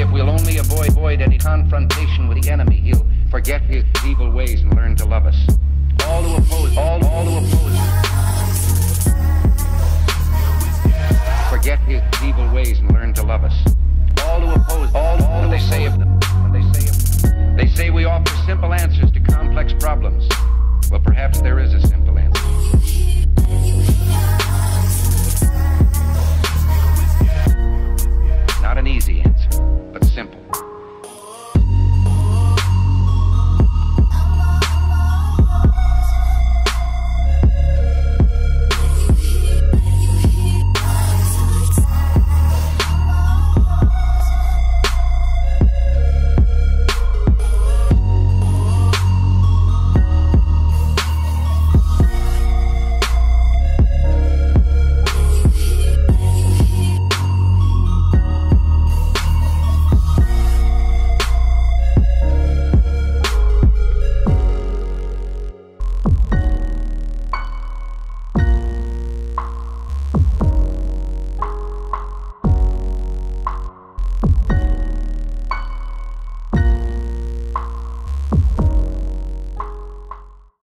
if we'll only avoid, avoid any confrontation with the enemy, he'll forget his evil ways and learn to love us. All who oppose, all, all who oppose, forget his evil ways and learn to love us. All who oppose, all, all who they say if